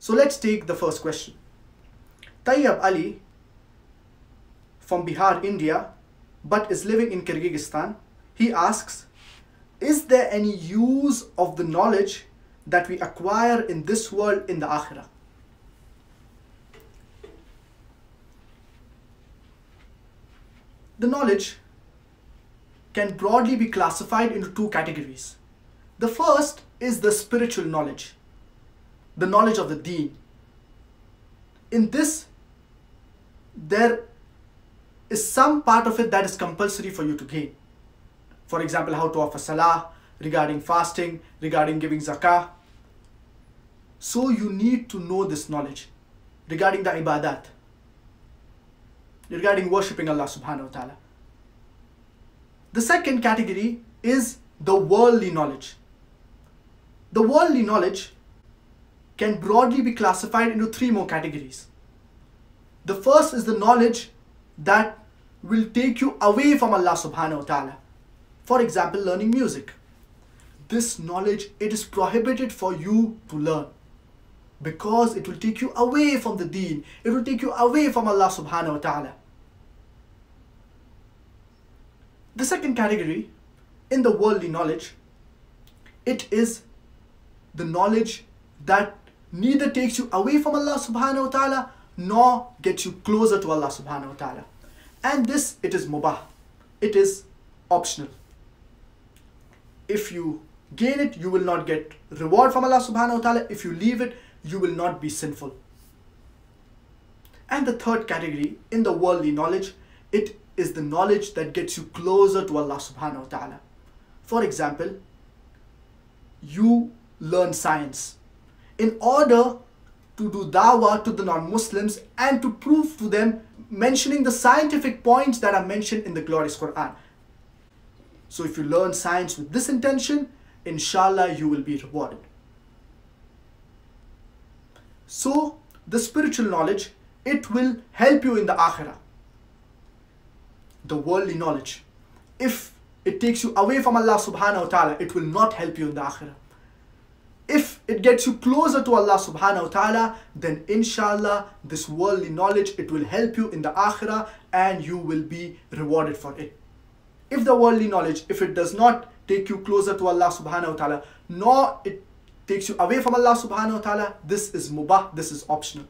So let's take the first question. Tayyab Ali from Bihar, India, but is living in Kyrgyzstan, he asks, is there any use of the knowledge that we acquire in this world in the akhirah? The knowledge can broadly be classified into two categories. The first is the spiritual knowledge, the knowledge of the deen. In this, there is some part of it that is compulsory for you to gain. For example, how to offer salah, regarding fasting, regarding giving zakah. So you need to know this knowledge regarding the ibadat, regarding worshipping Allah subhanahu wa ta'ala. The second category is the worldly knowledge. The worldly knowledge can broadly be classified into three more categories. The first is the knowledge that will take you away from Allah subhanahu wa ta'ala. For example, learning music. This knowledge, it is prohibited for you to learn because it will take you away from the deen. It will take you away from Allah subhanahu wa ta'ala. The second category in the worldly knowledge, it is the knowledge that neither takes you away from Allah subhanahu wa ta'ala nor gets you closer to Allah subhanahu wa ta'ala. And this, it is mubah. It is optional. If you gain it, you will not get reward from Allah subhanahu wa ta'ala. If you leave it, you will not be sinful. And the third category in the worldly knowledge, it is the knowledge that gets you closer to Allah subhanahu wa ta'ala. For example, you learn science. In order to do dawah to the non-Muslims and to prove to them mentioning the scientific points that are mentioned in the glorious Quran. So if you learn science with this intention, inshallah you will be rewarded. So the spiritual knowledge, it will help you in the akhirah. The worldly knowledge. If it takes you away from Allah subhanahu wa ta'ala, it will not help you in the akhirah. It gets you closer to Allah subhanahu wa ta'ala, then inshallah this worldly knowledge, it will help you in the akhirah and you will be rewarded for it. If the worldly knowledge, if it does not take you closer to Allah subhanahu wa ta'ala, nor it takes you away from Allah subhanahu wa ta'ala, this is mubah, this is optional.